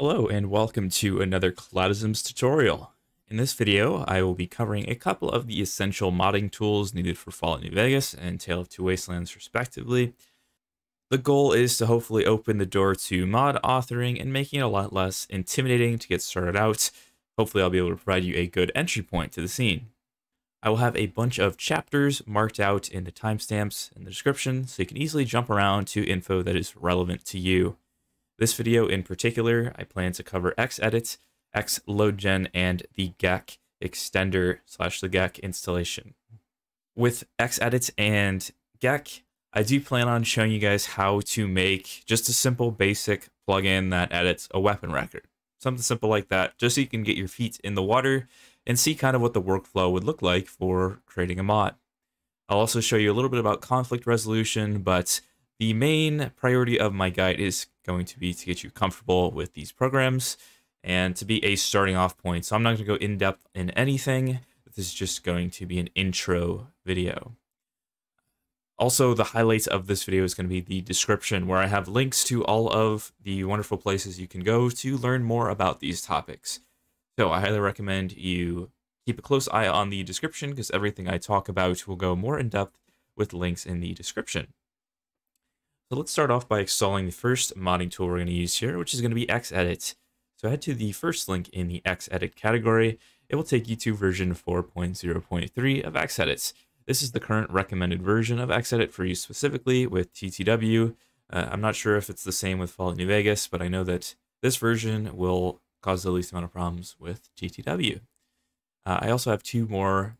Hello and welcome to another Cloudisms tutorial. In this video, I will be covering a couple of the essential modding tools needed for Fallout New Vegas and Tale of Two Wastelands respectively. The goal is to hopefully open the door to mod authoring and making it a lot less intimidating to get started out. Hopefully I'll be able to provide you a good entry point to the scene. I will have a bunch of chapters marked out in the timestamps in the description so you can easily jump around to info that is relevant to you. This video in particular, I plan to cover Xedit, xLODGen, and the GECK extender slash the GECK installation. With Xedit and GECK, I do plan on showing you guys how to make just a simple basic plugin that edits a weapon record. Something simple like that, just so you can get your feet in the water and see kind of what the workflow would look like for creating a mod. I'll also show you a little bit about conflict resolution, but the main priority of my guide is going to be to get you comfortable with these programs and to be a starting off point. So I'm not going to go in depth in anything. This is just going to be an intro video. Also, the highlights of this video is going to be the description where I have links to all of the wonderful places you can go to learn more about these topics. So I highly recommend you keep a close eye on the description because everything I talk about will go more in depth with links in the description. So let's start off by installing the first modding tool we're going to use here, which is going to be Xedit. So head to the first link in the Xedit category. It will take you to version 4.0.3 of Xedit. This is the current recommended version of Xedit for use specifically with TTW. Uh, I'm not sure if it's the same with Fallout New Vegas, but I know that this version will cause the least amount of problems with TTW. Uh, I also have two more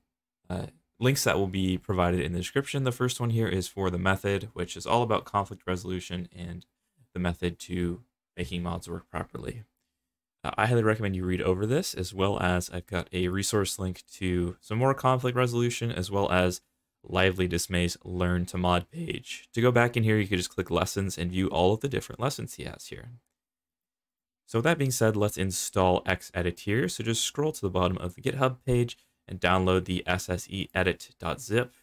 uh, links that will be provided in the description. The first one here is for the method, which is all about conflict resolution and the method to making mods work properly. Uh, I highly recommend you read over this, as well as I've got a resource link to some more conflict resolution, as well as Lively Dismay's Learn to Mod page. To go back in here, you can just click Lessons and view all of the different lessons he has here. So with that being said, let's install Xedit here. So just scroll to the bottom of the GitHub page and download the sseedit.zip.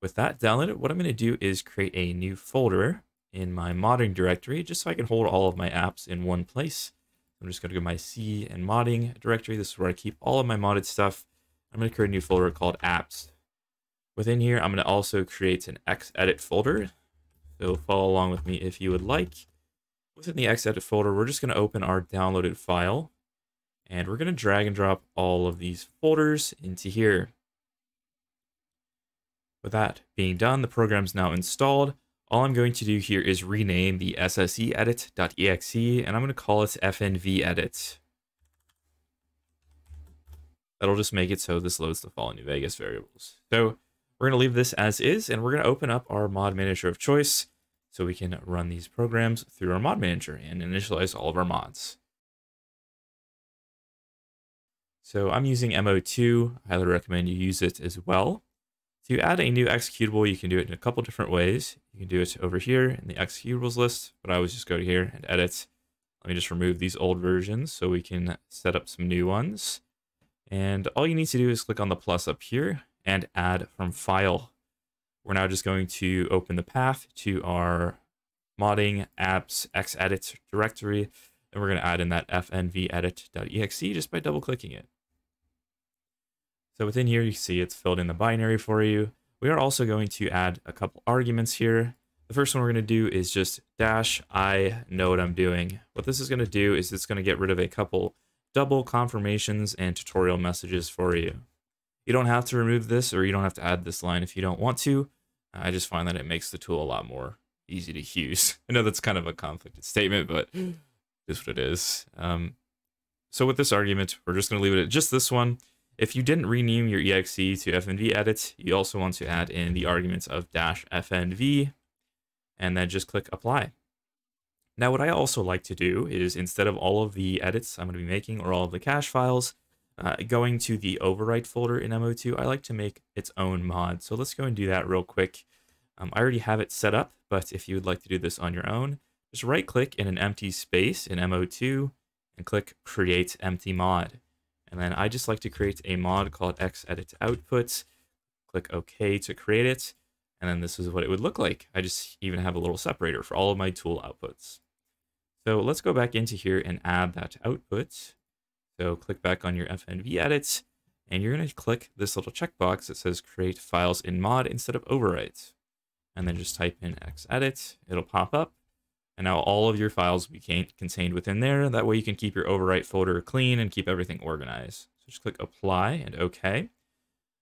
With that downloaded, what I'm going to do is create a new folder in my modding directory, just so I can hold all of my apps in one place. I'm just going to go to my C and modding directory. This is where I keep all of my modded stuff. I'm going to create a new folder called apps. Within here, I'm going to also create an Xedit folder. So follow along with me if you would like. Within the Xedit folder, we're just going to open our downloaded file. And we're going to drag and drop all of these folders into here. With that being done, the program's now installed. All I'm going to do here is rename the sseedit.exe, and I'm going to call it fnvedit. That'll just make it so this loads the Fallout New Vegas variables. So we're going to leave this as is, and we're going to open up our mod manager of choice so we can run these programs through our mod manager and initialize all of our mods. So I'm using MO2. I highly recommend you use it as well. To add a new executable, you can do it in a couple different ways. You can do it over here in the executables list, but I always just go to here and edit. Let me just remove these old versions so we can set up some new ones. And all you need to do is click on the plus up here and add from file. We're now just going to open the path to our modding apps xedit directory, and we're going to add in that fnvedit.exe just by double clicking it. So within here, you see it's filled in the binary for you. We are also going to add a couple arguments here. The first one we're going to do is just dash I know what I'm doing. What this is going to do is it's going to get rid of a couple double confirmations and tutorial messages for you. You don't have to remove this or you don't have to add this line if you don't want to. I just find that it makes the tool a lot more easy to use. I know that's kind of a conflicted statement, but is what it is. Um, so with this argument, we're just going to leave it at just this one. If you didn't rename your exe to fnv edit, you also want to add in the arguments of dash fnv and then just click apply. Now, what I also like to do is instead of all of the edits I'm going to be making or all of the cache files, uh, going to the overwrite folder in MO2, I like to make its own mod. So let's go and do that real quick. Um, I already have it set up, but if you would like to do this on your own, just right click in an empty space in MO2 and click create empty mod. And then I just like to create a mod called xedit output. Click OK to create it. And then this is what it would look like. I just even have a little separator for all of my tool outputs. So let's go back into here and add that output. So click back on your FNV edit, and you're going to click this little checkbox that says create files in mod instead of overwrite. And then just type in xedit, it'll pop up. And now all of your files will be contained within there. That way you can keep your overwrite folder clean and keep everything organized. So just click apply and okay.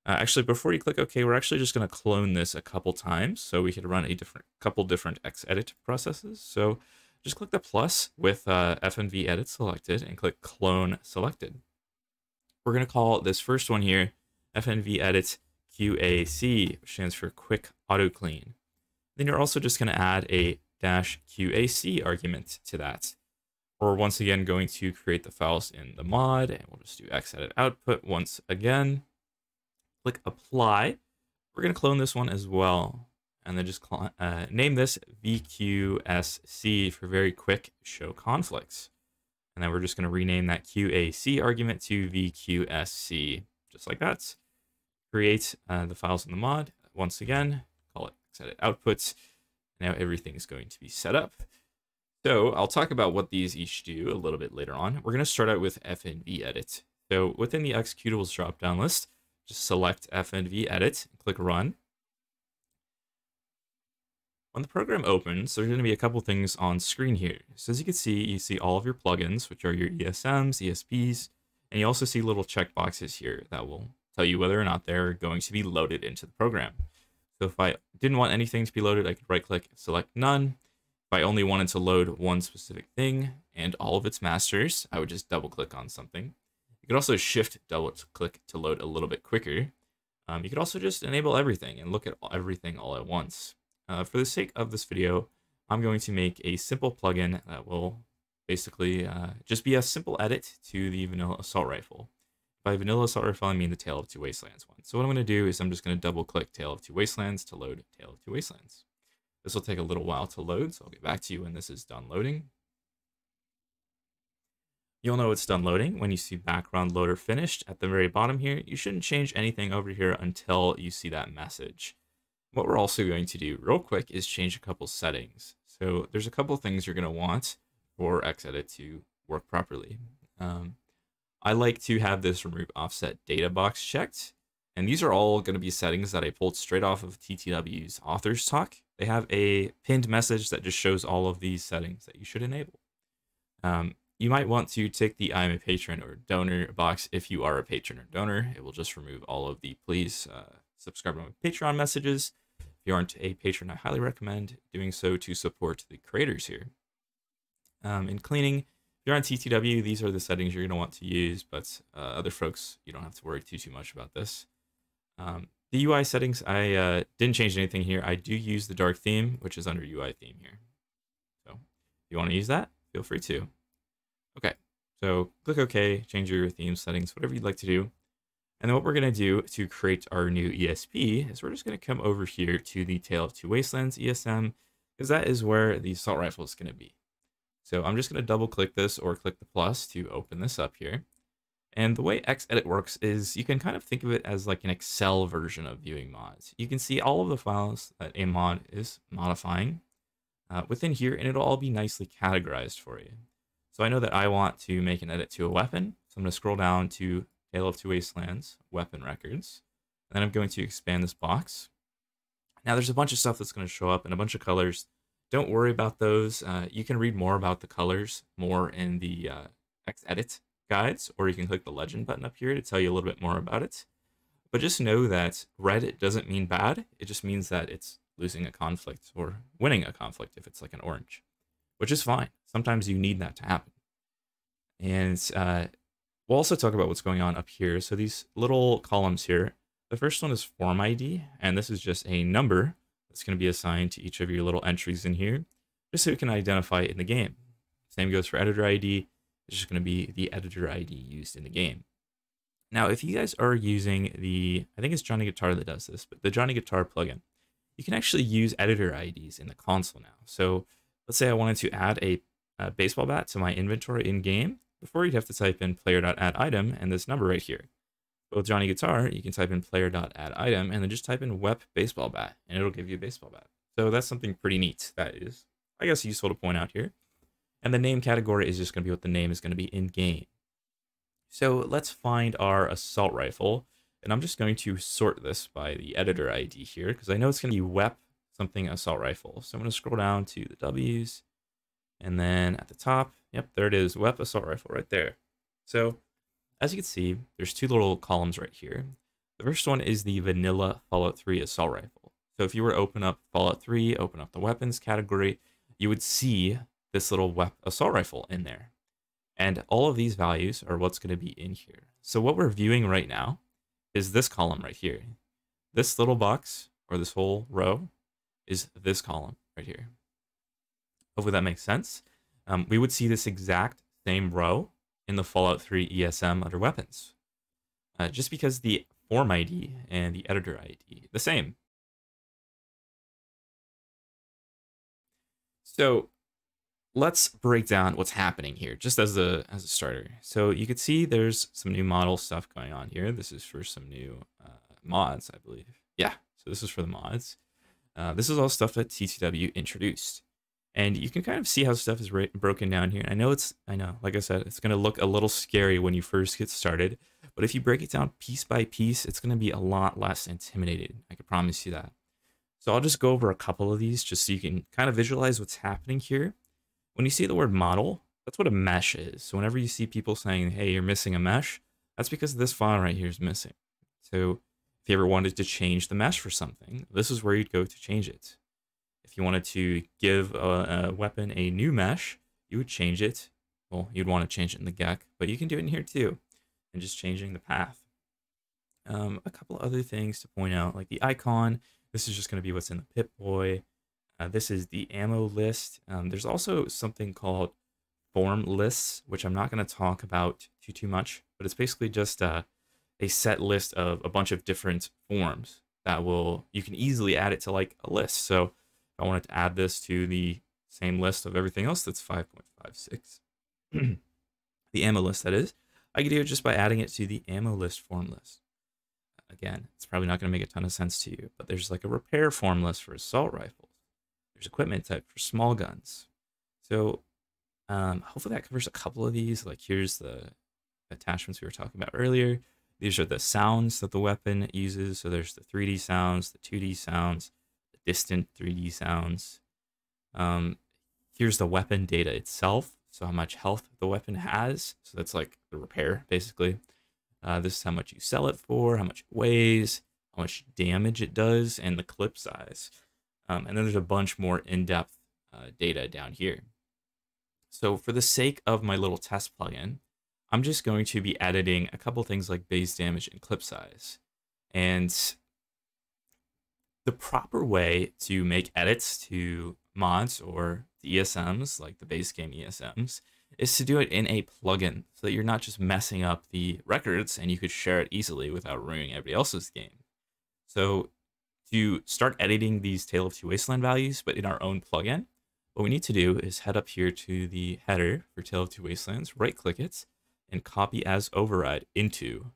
Uh, actually, before you click OK, we're actually just going to clone this a couple times so we could run a different couple different xedit processes. So just click the plus with uh, FNV edit selected and click clone selected. We're going to call this first one here FNV edit QAC, which stands for quick auto clean. Then you're also just going to add a dash QAC argument to that. We're once again going to create the files in the mod, and we'll just do xedit output once again. Click apply. We're going to clone this one as well, and then just uh, name this VQSC for very quick show conflicts. And then we're just going to rename that QAC argument to VQSC, just like that. Create uh, the files in the mod once again, call it xedit outputs. Now everything is going to be set up. So I'll talk about what these each do a little bit later on. We're going to start out with FNV edit. So within the executables drop-down list, just select FNV edit, click run. When the program opens, there's going to be a couple things on screen here. So as you can see, you see all of your plugins, which are your ESMs, ESPs, and you also see little checkboxes here that will tell you whether or not they're going to be loaded into the program. So if I didn't want anything to be loaded, I could right click, select none. If I only wanted to load one specific thing and all of its masters, I would just double click on something. You could also shift double click to load a little bit quicker. Um, you could also just enable everything and look at everything all at once. Uh, for the sake of this video, I'm going to make a simple plugin that will basically uh, just be a simple edit to the vanilla assault rifle. By vanilla rifle, I mean the Tale of Two Wastelands one. So what I'm going to do is I'm just going to double click Tale of Two Wastelands to load Tale of Two Wastelands. This will take a little while to load, so I'll get back to you when this is done loading. You'll know it's done loading when you see background loader finished at the very bottom here. You shouldn't change anything over here until you see that message. What we're also going to do real quick is change a couple settings. So there's a couple things you're going to want for Xedit to work properly. Um, I like to have this remove offset data box checked. And these are all going to be settings that I pulled straight off of TTW's authors talk. They have a pinned message that just shows all of these settings that you should enable. Um, you might want to tick the I'm a patron or donor box if you are a patron or donor. It will just remove all of the please uh, subscribe to my Patreon messages. If you aren't a patron, I highly recommend doing so to support the creators here. Um, in cleaning, if you're on TTW, these are the settings you're going to want to use, but uh, other folks, you don't have to worry too, too much about this. Um, the UI settings, I uh, didn't change anything here. I do use the dark theme, which is under UI theme here. So if you want to use that, feel free to. Okay, so click OK, change your theme settings, whatever you'd like to do. And then what we're going to do to create our new ESP is we're just going to come over here to the Tale of Two Wastelands ESM, because that is where the assault rifle is going to be. So I'm just going to double click this or click the plus to open this up here. And the way Xedit works is you can kind of think of it as like an Excel version of viewing mods. You can see all of the files that a mod is modifying uh, within here, and it'll all be nicely categorized for you. So I know that I want to make an edit to a weapon. So I'm going to scroll down to Tale of Two Wastelands, weapon records. And then I'm going to expand this box. Now there's a bunch of stuff that's going to show up and a bunch of colors don't worry about those. Uh, you can read more about the colors more in the uh, Xedit guides, or you can click the legend button up here to tell you a little bit more about it. But just know that red doesn't mean bad. It just means that it's losing a conflict or winning a conflict if it's like an orange, which is fine. Sometimes you need that to happen. And uh, we'll also talk about what's going on up here. So these little columns here, the first one is form ID, and this is just a number that's going to be assigned to each of your little entries in here, just so you can identify it in the game. Same goes for editor ID. It's just going to be the editor ID used in the game. Now, if you guys are using the, I think it's Johnny Guitar that does this, but the Johnny Guitar plugin, you can actually use editor IDs in the console now. So let's say I wanted to add a, a baseball bat to my inventory in game. Before you'd have to type in player.add_item and this number right here. With Johnny Guitar, you can type in player.add_item and then just type in WEP baseball bat and it'll give you a baseball bat. So that's something pretty neat that is, I guess, useful to point out here. And the name category is just going to be what the name is going to be in game. So let's find our assault rifle. And I'm just going to sort this by the editor ID here because I know it's going to be WEP something assault rifle. So I'm going to scroll down to the W's and then at the top, yep, there it is, WEP assault rifle right there. So as you can see, there's two little columns right here. The first one is the vanilla Fallout 3 assault rifle. So if you were to open up Fallout 3, open up the weapons category, you would see this little assault rifle in there. And all of these values are what's going to be in here. So what we're viewing right now is this column right here. This little box, or this whole row, is this column right here. Hopefully that makes sense. Um, we would see this exact same row in the Fallout 3 ESM under weapons. Uh, just because the form ID and the editor ID the same. So let's break down what's happening here just as a as a starter. So you could see there's some new model stuff going on here. This is for some new uh, mods, I believe. Yeah, so this is for the mods. Uh, this is all stuff that TTW introduced. And you can kind of see how stuff is broken down here. I know it's, I know, like I said, it's going to look a little scary when you first get started. But if you break it down piece by piece, it's going to be a lot less intimidating. I can promise you that. So I'll just go over a couple of these just so you can kind of visualize what's happening here. When you see the word model, that's what a mesh is. So whenever you see people saying, hey, you're missing a mesh, that's because this file right here is missing. So if you ever wanted to change the mesh for something, this is where you'd go to change it. If you wanted to give a, a weapon a new mesh, you would change it. Well, you'd want to change it in the GECK, but you can do it in here too, and just changing the path. Um, a couple other things to point out, like the icon. This is just going to be what's in the Pip-Boy. Uh, this is the ammo list. Um, there's also something called form lists, which I'm not going to talk about too too much, but it's basically just uh, a set list of a bunch of different forms that will you can easily add it to like a list. So I wanted to add this to the same list of everything else that's 5.56, the ammo list that is, I could do it just by adding it to the ammo list form list. Again, it's probably not going to make a ton of sense to you, but there's like a repair form list for assault rifles. There's equipment type for small guns. So um, hopefully that covers a couple of these. Like here's the attachments we were talking about earlier. These are the sounds that the weapon uses. So there's the 3D sounds, the 2D sounds, distant 3D sounds. Um, here's the weapon data itself. So how much health the weapon has. So that's like the repair, basically. Uh, this is how much you sell it for, how much it weighs, how much damage it does, and the clip size. Um, and then there's a bunch more in-depth uh, data down here. So for the sake of my little test plugin, I'm just going to be editing a couple things like base damage and clip size. And the proper way to make edits to mods or the ESMs, like the base game ESMs, is to do it in a plugin so that you're not just messing up the records and you could share it easily without ruining everybody else's game. So to start editing these Tale of Two Wasteland values, but in our own plugin, what we need to do is head up here to the header for Tale of Two Wastelands, right click it, and copy as override into.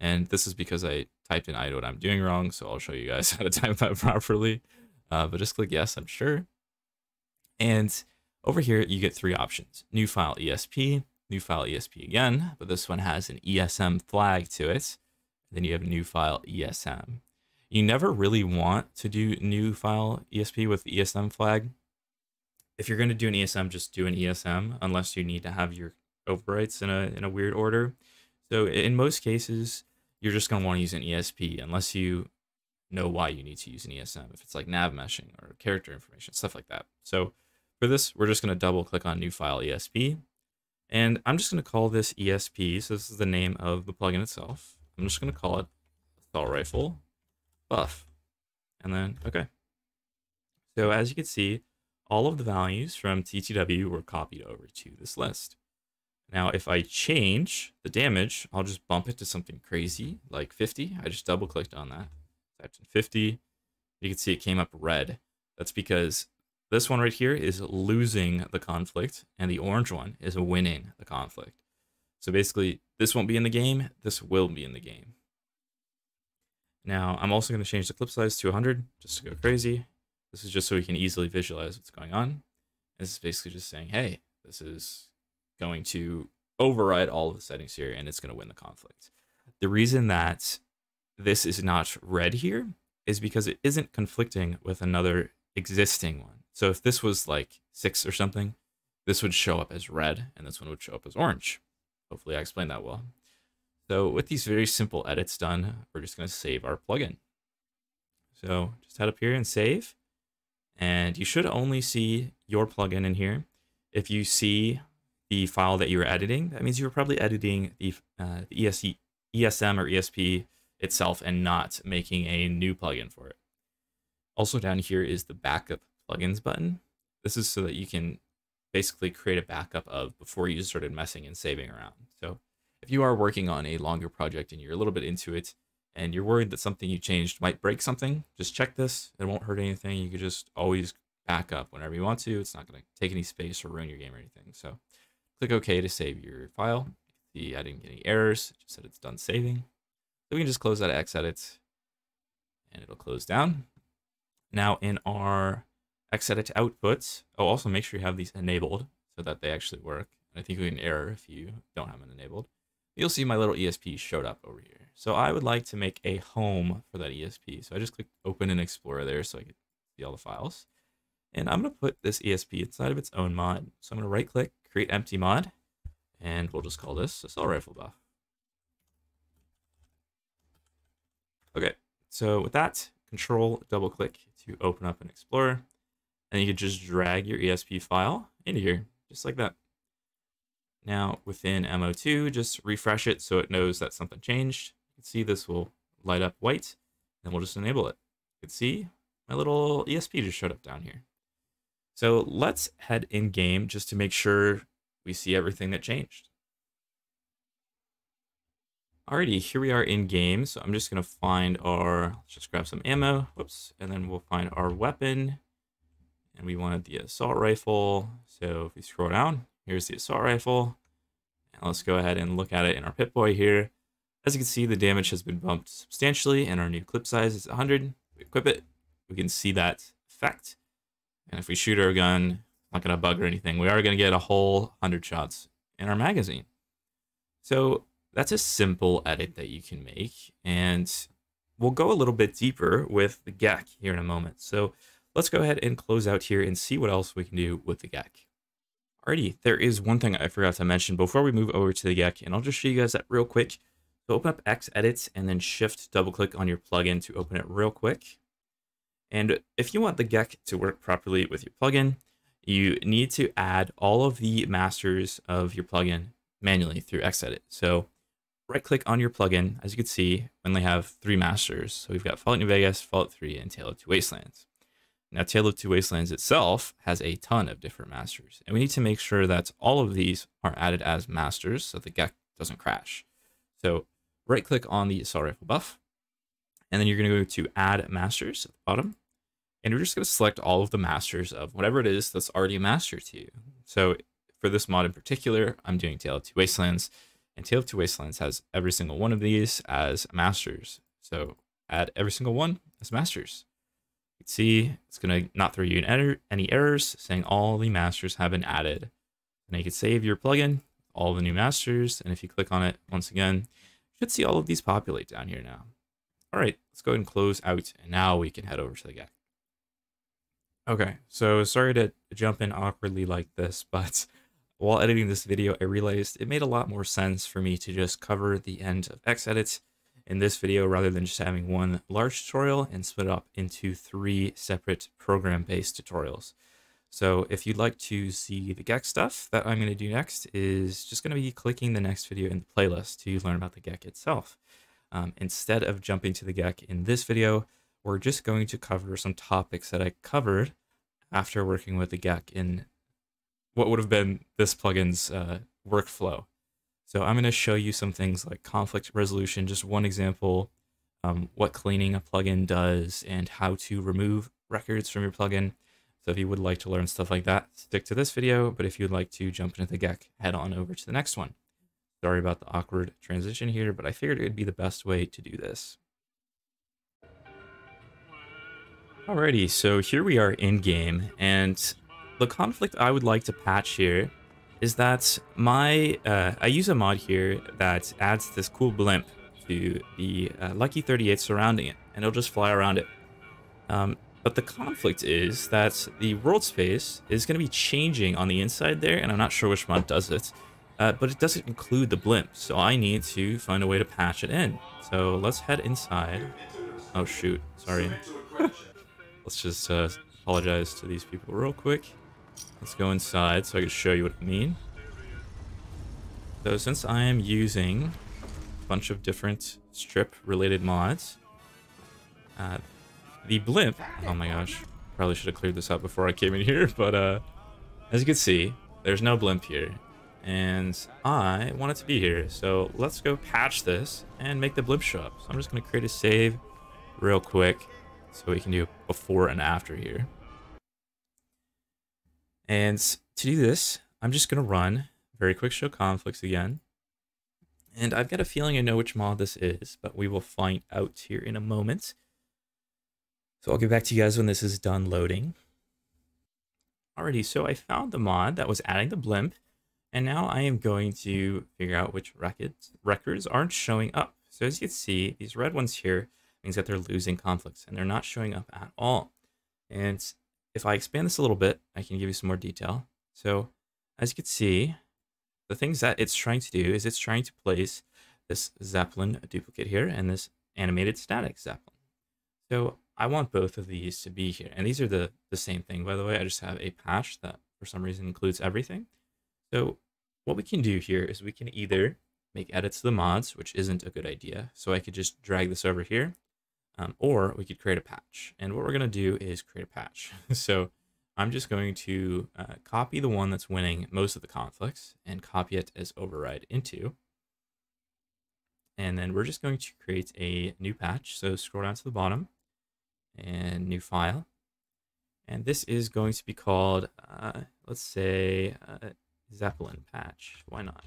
And this is because I typed in I know what I'm doing wrong, so I'll show you guys how to type that properly. Uh, but just click yes, I'm sure. And over here, you get three options. New file ESP, new file ESP again, but this one has an ESM flag to it. Then you have new file ESM. You never really want to do new file ESP with the ESM flag. If you're going to do an ESM, just do an ESM unless you need to have your overwrites in a, in a weird order. So in most cases, you're just going to want to use an ESP unless you know why you need to use an ESM. If it's like nav meshing or character information, stuff like that. So for this, we're just going to double click on new file ESP. And I'm just going to call this ESP. So this is the name of the plugin itself. I'm just going to call it assault rifle buff. And then, okay. So as you can see, all of the values from TTW were copied over to this list. Now, if I change the damage, I'll just bump it to something crazy, like 50. I just double clicked on that, typed in 50. You can see it came up red. That's because this one right here is losing the conflict, and the orange one is winning the conflict. So basically, this won't be in the game, this will be in the game. Now, I'm also going to change the clip size to 100, just to go crazy. This is just so we can easily visualize what's going on. This is basically just saying, hey, this is going to override all of the settings here and it's going to win the conflict. The reason that this is not red here is because it isn't conflicting with another existing one. So if this was like six or something, this would show up as red and this one would show up as orange. Hopefully I explained that well. So with these very simple edits done, we're just going to save our plugin. So just head up here and save. And you should only see your plugin in here. If you see the file that you were editing, that means you were probably editing the, uh, the ESC, ESM or ESP itself and not making a new plugin for it. Also down here is the backup plugins button. This is so that you can basically create a backup of before you started messing and saving around. So if you are working on a longer project and you're a little bit into it and you're worried that something you changed might break something, just check this. It won't hurt anything. You could just always back up whenever you want to. It's not going to take any space or ruin your game or anything. So click OK to save your file. See, I didn't get any errors. It just said it's done saving. So we can just close that Xedit and it'll close down. Now in our Xedit outputs, oh, also make sure you have these enabled so that they actually work. I think we can error if you don't have them enabled. You'll see my little ESP showed up over here. So I would like to make a home for that ESP. So I just click open in Explorer there so I can see all the files. And I'm going to put this ESP inside of its own mod. So I'm going to right click, create empty mod, and we'll just call this assault rifle buff. Okay, so with that, control double click to open up an Explorer. And you can just drag your ESP file into here, just like that. Now within MO2, just refresh it so it knows that something changed. You can see this will light up white, and we'll just enable it. You can see my little ESP just showed up down here. So let's head in game just to make sure we see everything that changed. Alrighty, here we are in game. So I'm just gonna find our, let's just grab some ammo, whoops, and then we'll find our weapon. And we wanted the assault rifle. So if we scroll down, here's the assault rifle. And let's go ahead and look at it in our Pip-Boy here. As you can see, the damage has been bumped substantially and our new clip size is 100. We equip it, we can see that effect. And if we shoot our gun, not gonna bug or anything, we are gonna get a whole 100 shots in our magazine. So that's a simple edit that you can make. And we'll go a little bit deeper with the GECK here in a moment. So let's go ahead and close out here and see what else we can do with the GECK. Alrighty, there is one thing I forgot to mention before we move over to the GECK, and I'll just show you guys that real quick. So open up X Xedit and then shift double click on your plugin to open it real quick. And if you want the GECK to work properly with your plugin, you need to add all of the masters of your plugin manually through Xedit. So right click on your plugin, as you can see, we only have three masters. So we've got Fallout New Vegas, Fallout 3, and Tale of Two Wastelands. Now, Tale of Two Wastelands itself has a ton of different masters, and we need to make sure that all of these are added as masters so the GECK doesn't crash. So right click on the assault rifle buff, and then you're going to go to add masters at the bottom, and you're just going to select all of the masters of whatever it is that's already a master to you. So for this mod in particular, I'm doing Tale of Two Wastelands, and Tale of Two Wastelands has every single one of these as masters. So add every single one as masters. You can see it's going to not throw you any errors saying all the masters have been added. And you can save your plugin, all the new masters. And if you click on it once again, you should see all of these populate down here now. All right, let's go ahead and close out. And now we can head over to the GECK. Okay, so sorry to jump in awkwardly like this, but while editing this video, I realized it made a lot more sense for me to just cover the end of Xedit in this video rather than just having one large tutorial and split it up into three separate program-based tutorials. So if you'd like to see the GECK stuff that I'm going to do next is just going to be clicking the next video in the playlist to learn about the GECK itself. Um, instead of jumping to the GECK in this video, we're just going to cover some topics that I covered after working with the GECK in what would have been this plugin's uh, workflow. So I'm going to show you some things like conflict resolution, just one example, um, what cleaning a plugin does, and how to remove records from your plugin. So if you would like to learn stuff like that, stick to this video. But if you'd like to jump into the GECK, head on over to the next one. Sorry about the awkward transition here, but I figured it would be the best way to do this. Alrighty, so here we are in game, and the conflict I would like to patch here is that my uh, I use a mod here that adds this cool blimp to the uh, Lucky 38 surrounding it, and it'll just fly around it. Um, but the conflict is that the world space is going to be changing on the inside there, and I'm not sure which mod does it. Uh, but it doesn't include the blimp, so I need to find a way to patch it in. So let's head inside. Oh shoot, sorry. let's just uh, apologize to these people real quick. Let's go inside so I can show you what I mean. So since I am using a bunch of different strip related mods, uh, the blimp, oh my gosh, probably should have cleared this up before I came in here, but uh, as you can see, there's no blimp here. And I want it to be here, so let's go patch this and make the blimp show up. So I'm just going to create a save real quick so we can do before and after here. And to do this, I'm just going to run very quick show conflicts again. And I've got a feeling I know which mod this is, but we will find out here in a moment. So I'll get back to you guys when this is done loading. Alrighty, so I found the mod that was adding the blimp, and now I am going to figure out which records, records aren't showing up. So as you can see, these red ones here means that they're losing conflicts, and they're not showing up at all. And if I expand this a little bit, I can give you some more detail. So as you can see, the things that it's trying to do is it's trying to place this Zeppelin duplicate here and this animated static Zeppelin. So I want both of these to be here. And these are the, the same thing, by the way. I just have a patch that for some reason includes everything. So what we can do here is we can either make edits to the mods, which isn't a good idea. So I could just drag this over here, um, or we could create a patch. And what we're going to do is create a patch. so I'm just going to uh, copy the one that's winning most of the conflicts and copy it as override into. And then we're just going to create a new patch. So scroll down to the bottom and new file. And this is going to be called, uh, let's say, uh, Zeppelin patch. Why not?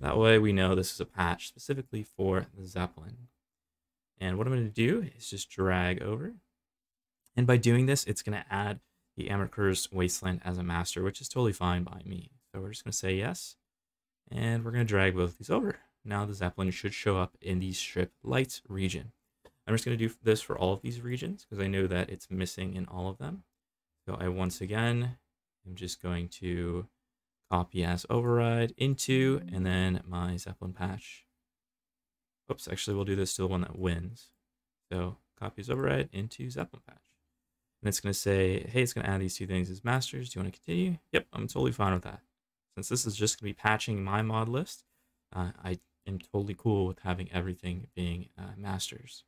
That way we know this is a patch specifically for the Zeppelin. And what I'm going to do is just drag over. And by doing this, it's going to add the Amarkur's Wasteland as a master, which is totally fine by me. So we're just going to say yes. And we're going to drag both these over. Now the Zeppelin should show up in the strip lights region. I'm just going to do this for all of these regions because I know that it's missing in all of them. So I once again am just going to copy as override into and then my Zeppelin patch. Oops, actually we'll do this to the one that wins. So copy as override into Zeppelin patch. And it's going to say, hey, it's going to add these two things as masters. Do you want to continue? Yep, I'm totally fine with that. Since this is just going to be patching my mod list, uh, I am totally cool with having everything being uh, masters.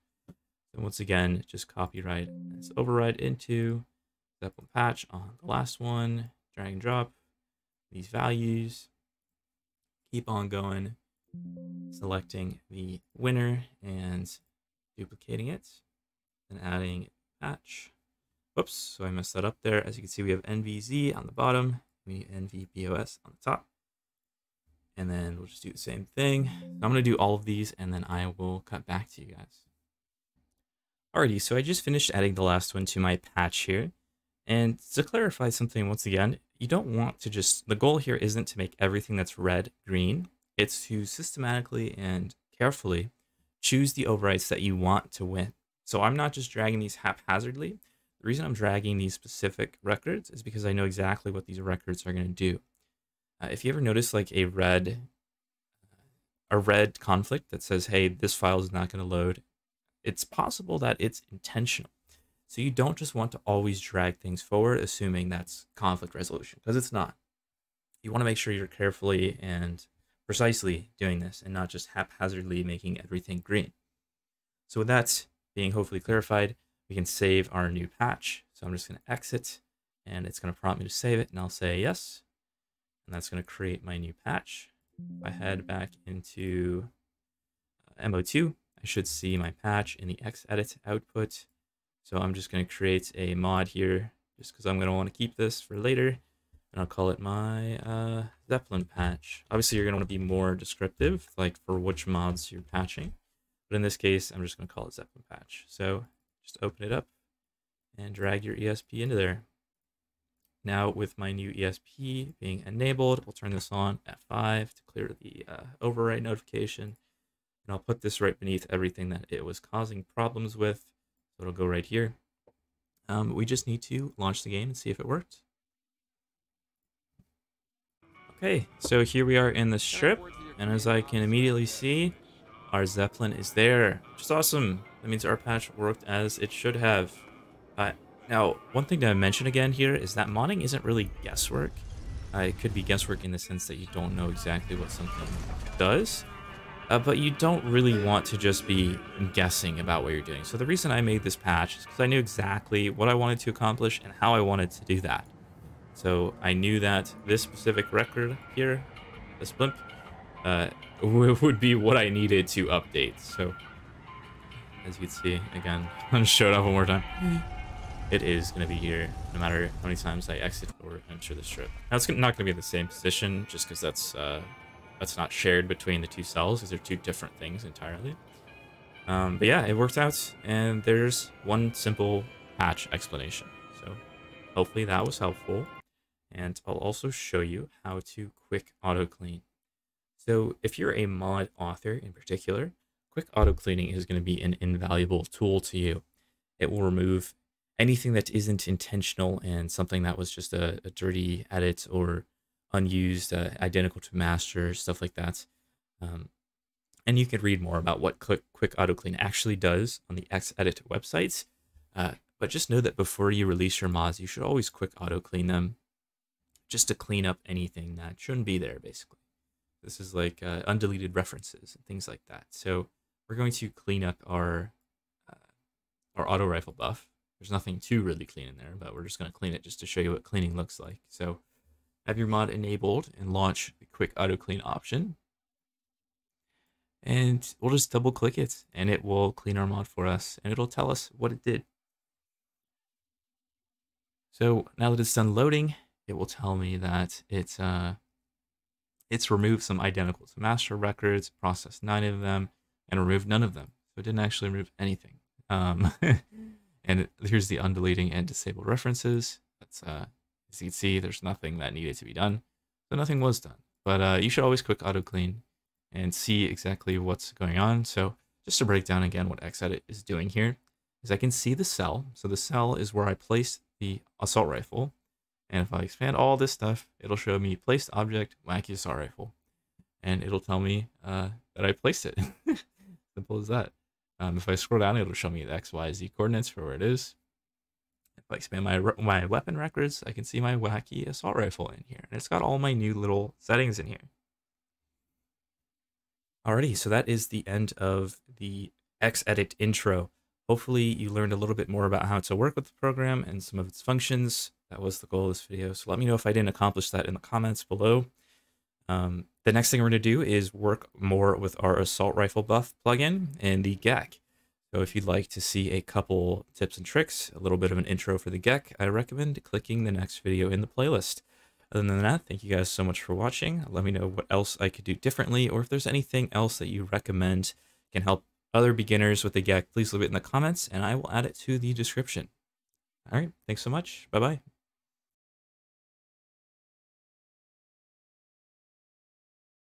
And once again, just copyright as override into Zeppelin patch on the last one, drag and drop these values, keep on going, selecting the winner and duplicating it and adding patch. Whoops, so I messed that up there. As you can see, we have NVZ on the bottom, we NVBOS on the top. And then we'll just do the same thing. I'm going to do all of these and then I will cut back to you guys. Alrighty, so I just finished adding the last one to my patch here. And to clarify something once again, you don't want to just, the goal here isn't to make everything that's red green. It's to systematically and carefully choose the overrides that you want to win. So I'm not just dragging these haphazardly. The reason I'm dragging these specific records is because I know exactly what these records are going to do. Uh, if you ever notice like a red, a red conflict that says, hey, this file is not going to load it's possible that it's intentional. So you don't just want to always drag things forward, assuming that's conflict resolution, because it's not. You want to make sure you're carefully and precisely doing this and not just haphazardly making everything green. So with that being hopefully clarified, we can save our new patch. So I'm just going to exit and it's going to prompt me to save it and I'll say yes. And that's going to create my new patch. If I head back into uh, MO2, I should see my patch in the Xedit output. So I'm just going to create a mod here just because I'm going to want to keep this for later. And I'll call it my uh, Zeppelin patch. Obviously, you're going to want to be more descriptive, like for which mods you're patching. But in this case, I'm just going to call it Zeppelin patch. So just open it up and drag your ESP into there. now with my new ESP being enabled, we'll turn this on F5 to clear the uh, overwrite notification. And I'll put this right beneath everything that it was causing problems with. So it'll go right here. Um, we just need to launch the game and see if it worked. Okay, so here we are in the strip. And as I can immediately see, our Zeppelin is there, which is awesome. That means our patch worked as it should have. Uh, now, one thing to mention again here is that modding isn't really guesswork. Uh, it could be guesswork in the sense that you don't know exactly what something does, uh, but you don't really want to just be guessing about what you're doing. So the reason I made this patch is because I knew exactly what I wanted to accomplish and how I wanted to do that. So I knew that this specific record here, this blimp, uh, would be what I needed to update. So as you can see, again, I'm just show it off one more time. It is going to be here no matter how many times I exit or enter the strip. Now it's not going to be in the same position just because that's uh, that's not shared between the two cells because they're two different things entirely. Um, but yeah, it worked out and there's one simple patch explanation. So hopefully that was helpful. And I'll also show you how to quick auto clean. So if you're a mod author in particular, quick auto cleaning is going to be an invaluable tool to you. It will remove anything that isn't intentional and something that was just a, a dirty edit or unused, uh, identical to master, stuff like that. Um, and you can read more about what quick, quick auto clean actually does on the Xedit websites. Uh, but just know that before you release your mods, you should always quick auto clean them just to clean up anything that shouldn't be there, basically. This is like uh, undeleted references and things like that. So we're going to clean up our uh, our auto rifle buff. There's nothing too really clean in there, but we're just going to clean it just to show you what cleaning looks like. So have your mod enabled and launch the quick auto clean option. And we'll just double click it and it will clean our mod for us and it'll tell us what it did. So now that it's done loading, it will tell me that it's uh, it's removed some identical to master records, processed nine of them, and removed none of them. So it didn't actually remove anything. Um, and it, here's the undeleting and disabled references. That's uh, as you can see, there's nothing that needed to be done. So nothing was done. But uh, you should always quick auto clean and see exactly what's going on. So just to break down again what Xedit is doing here is I can see the cell. So the cell is where I placed the assault rifle. And if I expand all this stuff, it'll show me placed object, wacky assault rifle. And it'll tell me uh, that I placed it. Simple as that. Um, if I scroll down, it'll show me the X, Y, Z coordinates for where it is. I expand my my weapon records, I can see my wacky assault rifle in here. And it's got all my new little settings in here. Alrighty, so that is the end of the Xedit intro. Hopefully you learned a little bit more about how to work with the program and some of its functions. That was the goal of this video. So let me know if I didn't accomplish that in the comments below. Um, the next thing we're going to do is work more with our assault rifle buff plugin and the GECK. So if you'd like to see a couple tips and tricks, a little bit of an intro for the GECK, I recommend clicking the next video in the playlist. Other than that, thank you guys so much for watching. Let me know what else I could do differently, or if there's anything else that you recommend can help other beginners with the GECK, please leave it in the comments, and I will add it to the description. All right, thanks so much. Bye-bye.